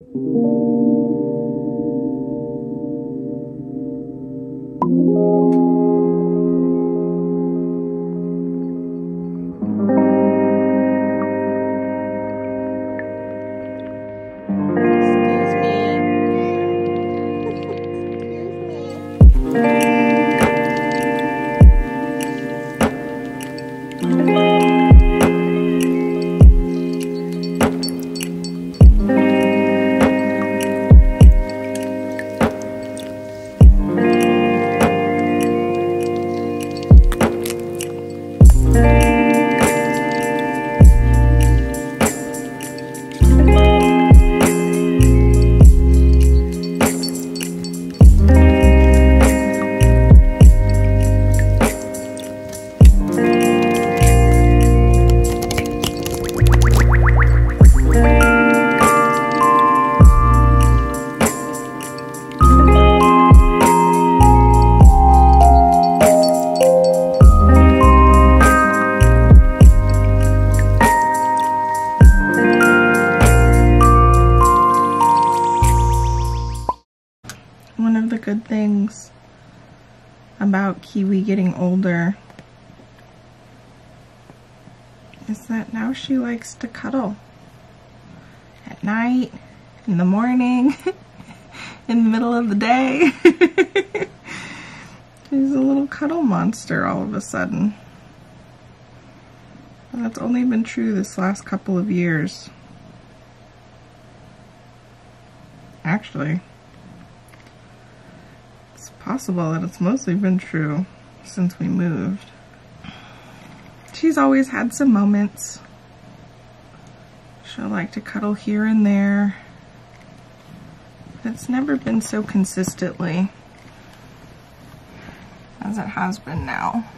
Excuse getting older is that now she likes to cuddle at night, in the morning, in the middle of the day. She's a little cuddle monster all of a sudden. And that's only been true this last couple of years. Actually, it's possible that it's mostly been true since we moved. She's always had some moments. She'll like to cuddle here and there. It's never been so consistently as it has been now.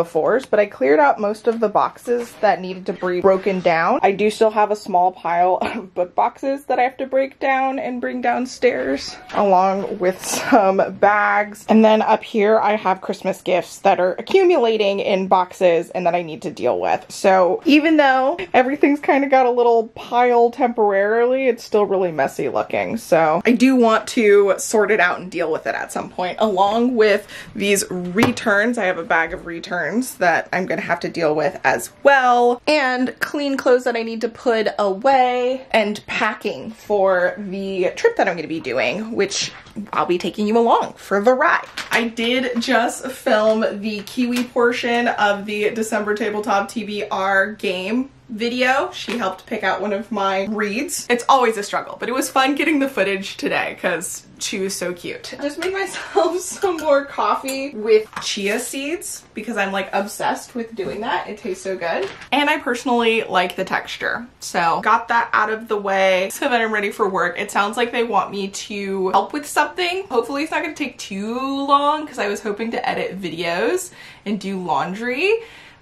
Befores, but I cleared out most of the boxes that needed to be broken down. I do still have a small pile of book boxes that I have to break down and bring downstairs, along with some bags. And then up here, I have Christmas gifts that are accumulating in boxes and that I need to deal with. So even though everything's kind of got a little pile temporarily, it's still really messy looking. So I do want to sort it out and deal with it at some point, along with these returns. I have a bag of returns that I'm gonna have to deal with as well, and clean clothes that I need to put away, and packing for the trip that I'm gonna be doing, which I'll be taking you along for the ride. I did just film the Kiwi portion of the December Tabletop TBR game video. She helped pick out one of my reads. It's always a struggle, but it was fun getting the footage today because she was so cute. Just made myself some more coffee with chia seeds because I'm like obsessed with doing that. It tastes so good. And I personally like the texture. So got that out of the way so that I'm ready for work. It sounds like they want me to help with something. Hopefully it's not gonna take too long because I was hoping to edit videos and do laundry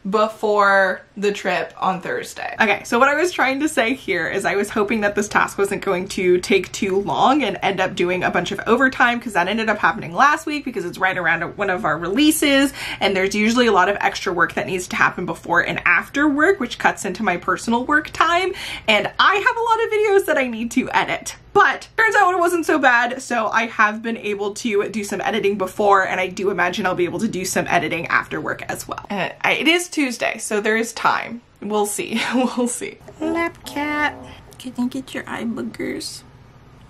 before the trip on Thursday. Okay, so what I was trying to say here is I was hoping that this task wasn't going to take too long and end up doing a bunch of overtime because that ended up happening last week because it's right around one of our releases and there's usually a lot of extra work that needs to happen before and after work which cuts into my personal work time and I have a lot of videos that I need to edit. But turns out it wasn't so bad, so I have been able to do some editing before, and I do imagine I'll be able to do some editing after work as well. Uh, it is Tuesday, so there is time. we'll see. we'll see. Lap cat. Can you get your eye boogers?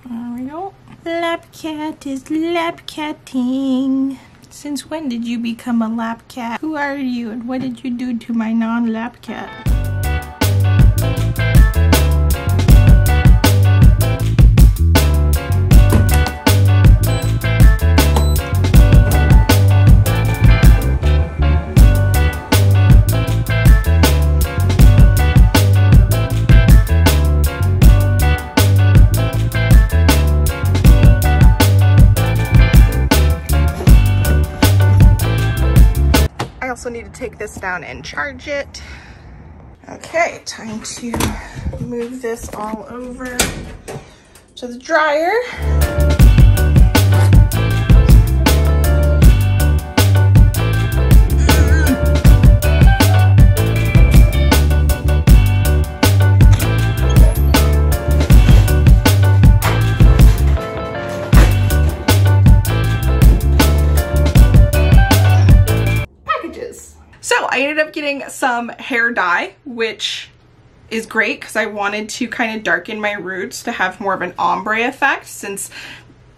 There we go. Lap cat is lap catting. Since when did you become a lap cat? Who are you and what did you do to my non-lap cat? Take this down and charge it. Okay, time to move this all over to the dryer. I ended up getting some hair dye, which is great because I wanted to kind of darken my roots to have more of an ombre effect since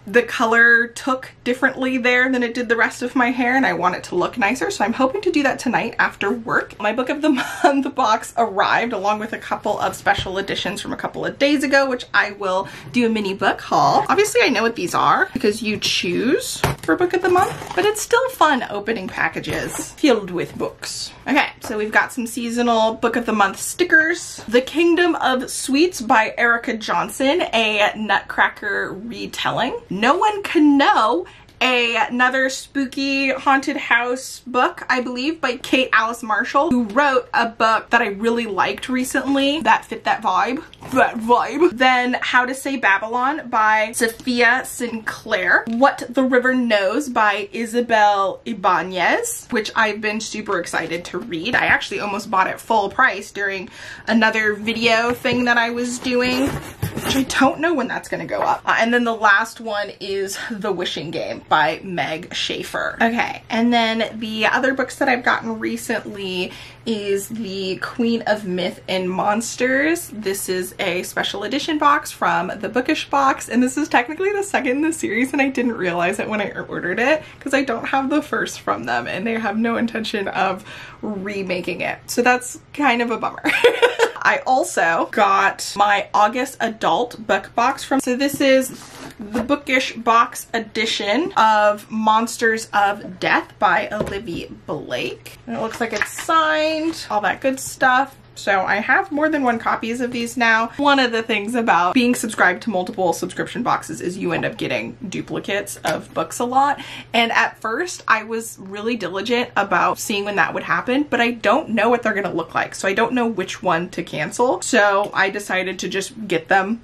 the color took differently there than it did the rest of my hair and I want it to look nicer so I'm hoping to do that tonight after work. My book of the month box arrived along with a couple of special editions from a couple of days ago which I will do a mini book haul. Obviously I know what these are because you choose for book of the month but it's still fun opening packages filled with books. Okay so we've got some seasonal book of the month stickers. The Kingdom of Sweets by Erika Johansen, a Nutcracker retelling. No one can know a, another spooky haunted house book, I believe, by Kate Alice Marshall, who wrote a book that I really liked recently that fit that vibe. That vibe. Then How to Say Babylon by Safiya Sinclair. What the River Knows by Isabel Ibanez, which I've been super excited to read. I actually almost bought it full price during another video thing that I was doing, which I don't know when that's gonna go up. Uh, and then the last one is The Wishing Game by Meg Shaffer. Okay, and then the other books that I've gotten recently is the Queen of Myth and Monsters. This is a special edition box from the Bookish box, and this is technically the second in the series, and I didn't realize it when I ordered it because I don't have the first from them, and they have no intention of remaking it. So that's kind of a bummer. I also got my August adult book box from, so this is the Bookish box edition of Masters of Death by Olivia Blake. And it looks like it's signed, all that good stuff. So I have more than one copies of these now. One of the things about being subscribed to multiple subscription boxes is you end up getting duplicates of books a lot. And at first I was really diligent about seeing when that would happen, but I don't know what they're gonna look like. So I don't know which one to cancel. So I decided to just get them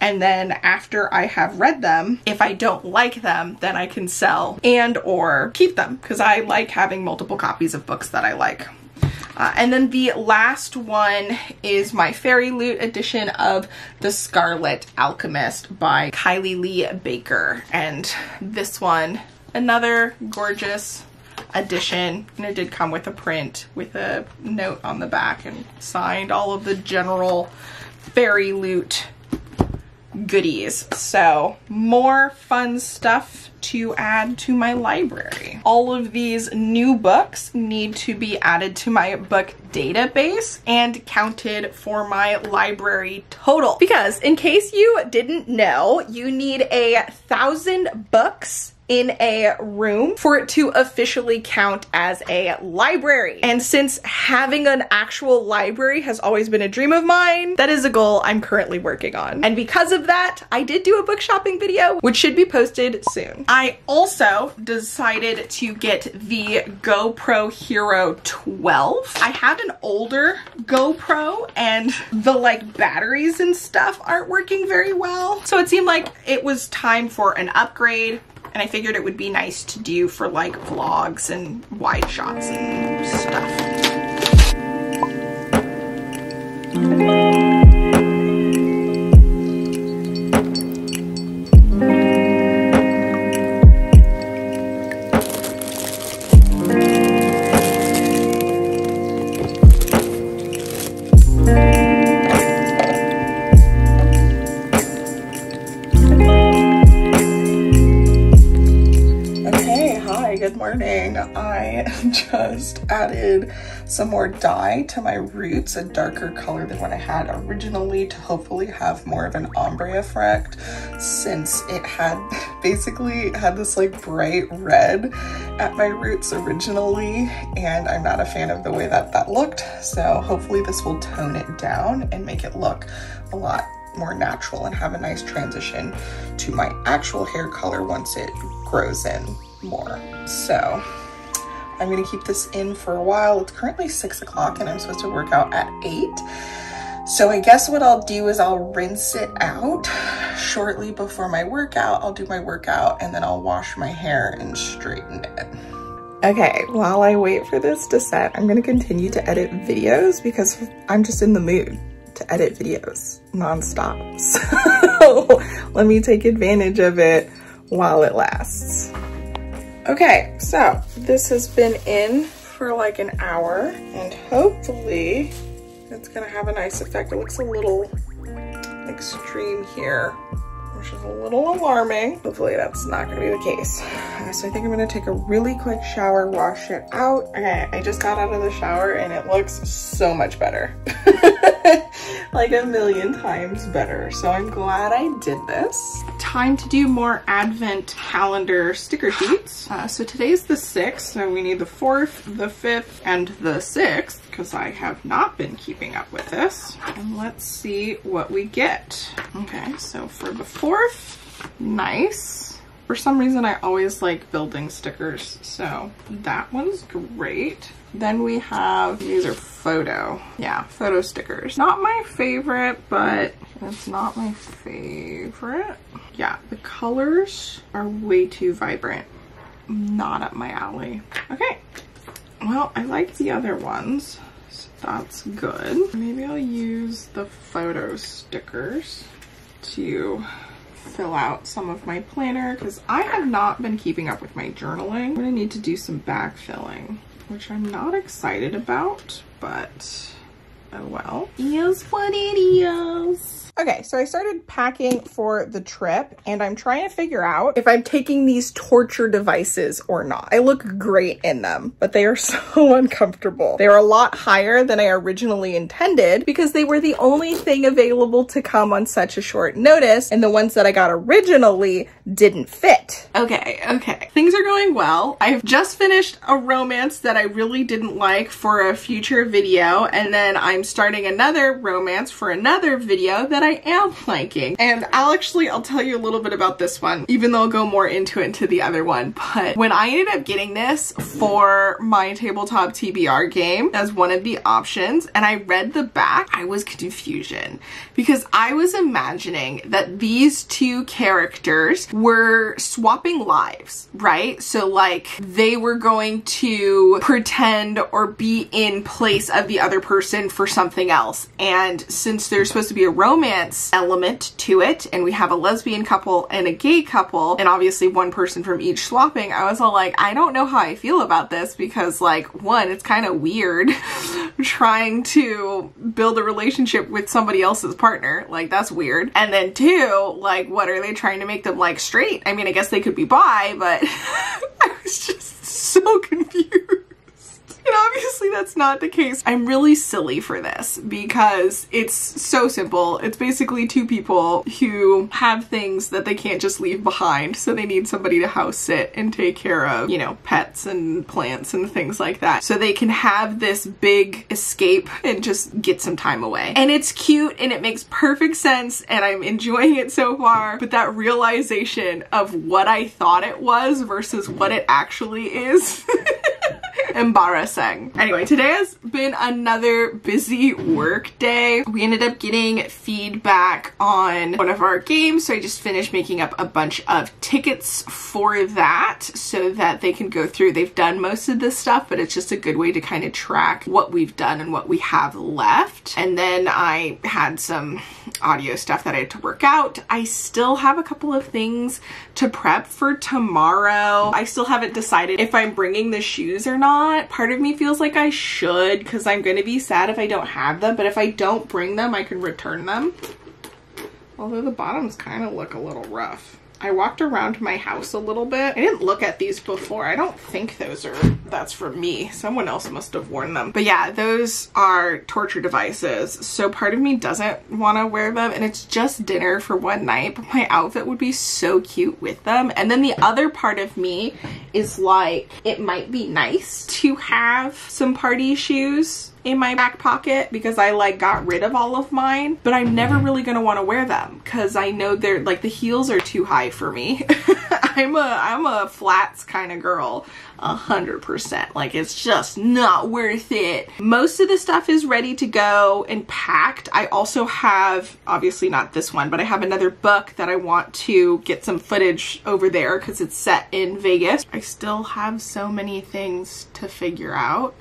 and then after I have read them, if I don't like them, then I can sell and or keep them because I like having multiple copies of books that I like. Uh, and then the last one is my FairyLoot edition of The Scarlet Alchemist by Kylie Lee Baker. And this one, another gorgeous edition. And it did come with a print with a note on the back and signed all of the general FairyLoot goodies. So more fun stuff to add to my library. All of these new books need to be added to my book database and counted for my library total. Because in case you didn't know, you need a thousand books in a room for it to officially count as a library. And since having an actual library has always been a dream of mine, that is a goal I'm currently working on. And because of that, I did do a book shopping video, which should be posted soon. I also decided to get the GoPro Hero 12. I have an older GoPro and the like batteries and stuff aren't working very well. So it seemed like it was time for an upgrade and I figured it would be nice to do for like vlogs and wide shots and stuff. just added some more dye to my roots, a darker color than what I had originally to hopefully have more of an ombre effect since it had basically had this like bright red at my roots originally and I'm not a fan of the way that that looked. So hopefully this will tone it down and make it look a lot more natural and have a nice transition to my actual hair color once it grows in more. So I'm gonna keep this in for a while. It's currently six o'clock and I'm supposed to work out at eight. So I guess what I'll do is I'll rinse it out shortly before my workout. I'll do my workout and then I'll wash my hair and straighten it. Okay, while I wait for this to set, I'm gonna continue to edit videos because I'm just in the mood to edit videos nonstop. So let me take advantage of it while it lasts. Okay, so this has been in for like an hour and hopefully it's gonna have a nice effect. It looks a little extreme here, which is a little alarming. Hopefully that's not gonna be the case. So I think I'm gonna take a really quick shower, wash it out. Okay, I just got out of the shower and it looks so much better. like a million times better. So I'm glad I did this. Time to do more advent calendar sticker sheets. Uh, so today's the 6th, so we need the 4th, the 5th, and the 6th because I have not been keeping up with this. And let's see what we get. Okay, so for the 4th, nice. For some reason, I always like building stickers, so that one's great. Then we have, these are photo. Yeah, photo stickers. Not my favorite, but it's not my favorite. Yeah, the colors are way too vibrant. Not up my alley. Okay, well, I like the other ones, so that's good. Maybe I'll use the photo stickers to fill out some of my planner because I have not been keeping up with my journaling. I'm gonna need to do some backfilling which I'm not excited about, but oh well. Is what it is. Okay, so I started packing for the trip and I'm trying to figure out if I'm taking these torture devices or not. I look great in them, but they are so uncomfortable. They are a lot higher than I originally intended because they were the only thing available to come on such a short notice and the ones that I got originally didn't fit. Okay, okay. Things are going well. I've just finished a romance that I really didn't like for a future video and then I'm starting another romance for another video that I am liking. And I'll actually, I'll tell you a little bit about this one, even though I'll go more into it into the other one. But when I ended up getting this for my tabletop TBR game as one of the options, and I read the back, I was confusion because I was imagining that these two characters were swapping lives, right? So like they were going to pretend or be in place of the other person for something else. And since there's supposed to be a romance romance element to it and we have a lesbian couple and a gay couple and obviously one person from each swapping, I was all like, I don't know how I feel about this because like one, it's kind of weird trying to build a relationship with somebody else's partner. Like that's weird. And then two, like what are they trying to make them like straight? I mean, I guess they could be bi, but I was just so confused. And obviously that's not the case. I'm really silly for this because it's so simple. It's basically two people who have things that they can't just leave behind. So they need somebody to house sit and take care of, you know, pets and plants and things like that. So they can have this big escape and just get some time away. And it's cute and it makes perfect sense and I'm enjoying it so far. But that realization of what I thought it was versus what it actually is embarrassing. Anyway, today has been another busy work day. We ended up getting feedback on one of our games, so I just finished making up a bunch of tickets for that so that they can go through. They've done most of this stuff, but it's just a good way to kind of track what we've done and what we have left. And then I had some audio stuff that I had to work out. I still have a couple of things to prep for tomorrow. I still haven't decided if I'm bringing the shoes or not. Part of me feels like I should because I'm going to be sad if I don't have them, but if I don't bring them, I can return them. Although the bottoms kind of look a little rough. I walked around my house a little bit. I didn't look at these before. I don't think those are, that's for me. Someone else must have worn them. But yeah, those are torture devices. So part of me doesn't want to wear them and it's just dinner for one night, but my outfit would be so cute with them. And then the other part of me is like, it might be nice to have some party shoes in my back pocket because I like got rid of all of mine, but I'm never mm-hmm. really gonna want to wear them because I know they're like the heels are too high for me. I'm a I'm a flats kind of girl a hundred percent. Like it's just not worth it. Most of the stuff is ready to go and packed. I also have obviously not this one but I have another book that I want to get some footage over there because it's set in Vegas. I still have so many things to figure out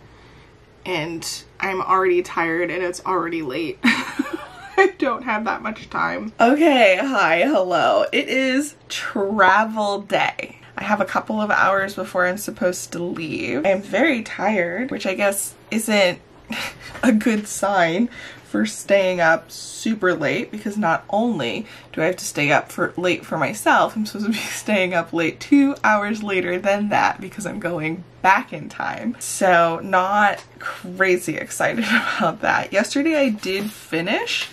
and I'm already tired and it's already late. I don't have that much time. Okay, hi, hello. It is travel day. I have a couple of hours before I'm supposed to leave. I'm very tired, which I guess isn't a good sign for staying up super late because not only do I have to stay up for late for myself, I'm supposed to be staying up late two hours later than that because I'm going back in time. So not crazy excited about that. Yesterday I did finish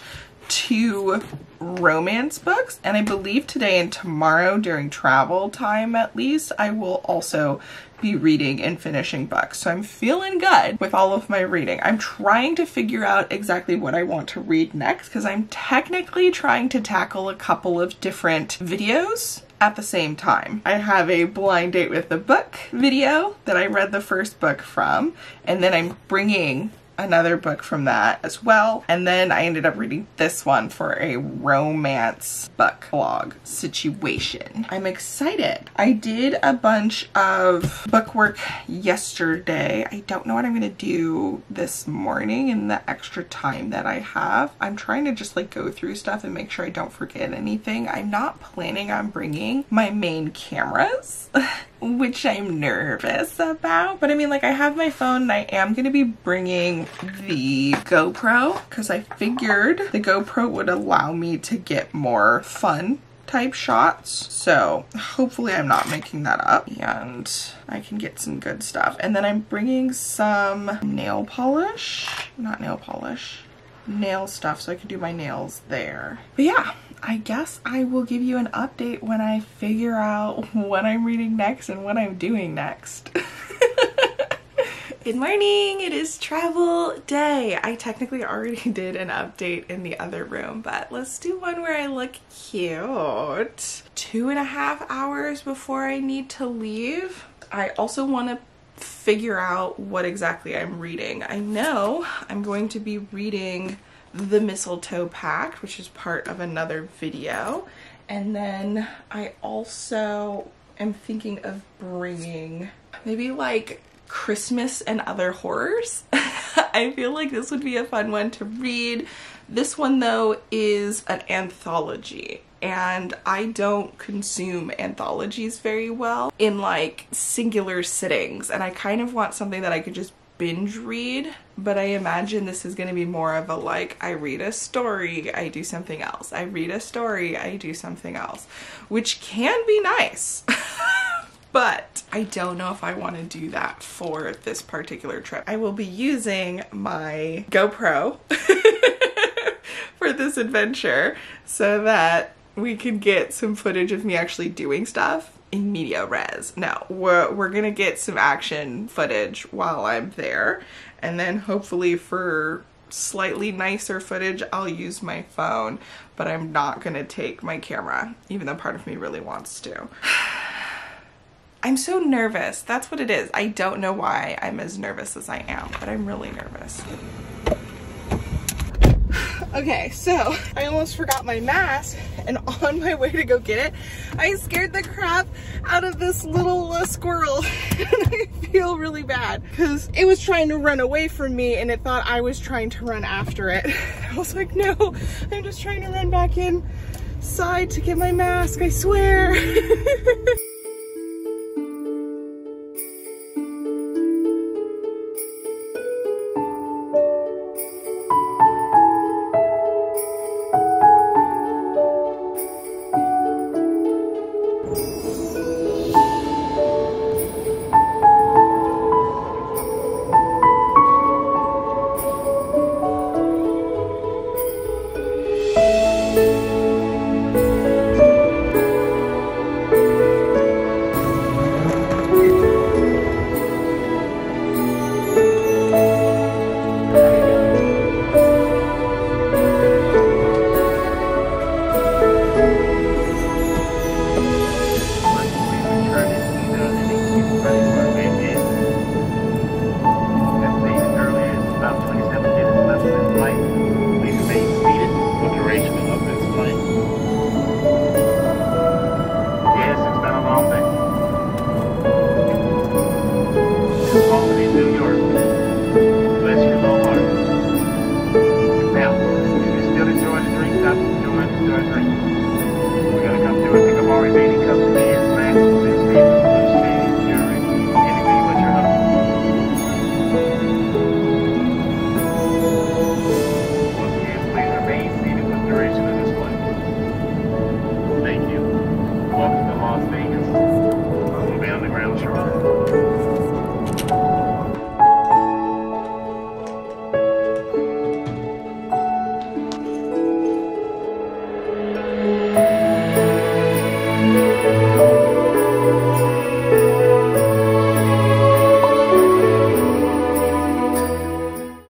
two romance books and I believe today and tomorrow during travel time at least I will also be reading and finishing books. So I'm feeling good with all of my reading. I'm trying to figure out exactly what I want to read next because I'm technically trying to tackle a couple of different videos at the same time. I have a blind date with the book video that I read the first book from and then I'm bringing another book from that as well. And then I ended up reading this one for a romance book blog situation. I'm excited. I did a bunch of book work yesterday. I don't know what I'm going to do this morning in the extra time that I have. I'm trying to just like go through stuff and make sure I don't forget anything. I'm not planning on bringing my main cameras. which I'm nervous about. But I mean, like I have my phone and I am going to be bringing the GoPro because I figured the GoPro would allow me to get more fun type shots. So hopefully I'm not making that up and I can get some good stuff. And then I'm bringing some nail polish, not nail polish, nail stuff so I can do my nails there. But yeah, I guess I will give you an update when I figure out what I'm reading next and what I'm doing next. Good morning, it is travel day. I technically already did an update in the other room, but let's do one where I look cute. Two and a half hours before I need to leave. I also want to figure out what exactly I'm reading. I know I'm going to be reading the Mistletoe Pact, which is part of another video. And then I also am thinking of bringing maybe like Christmas and other horrors. I feel like this would be a fun one to read. This one though is an anthology and I don't consume anthologies very well in like singular sittings and I kind of want something that I could just binge read, but I imagine this is going to be more of a like, I read a story, I do something else. I read a story, I do something else, which can be nice. but I don't know if I want to do that for this particular trip. I will be using my GoPro for this adventure so that we can get some footage of me actually doing stuff in media res. Now, we're, we're gonna get some action footage while I'm there, and then hopefully for slightly nicer footage, I'll use my phone, but I'm not gonna take my camera, even though part of me really wants to. I'm so nervous. That's what it is. I don't know why I'm as nervous as I am, but I'm really nervous. Okay, so I almost forgot my mask and on my way to go get it, I scared the crap out of this little uh, squirrel and I feel really bad because it was trying to run away from me and it thought I was trying to run after it. I was like, no, I'm just trying to run back inside to get my mask, I swear. Las Vegas.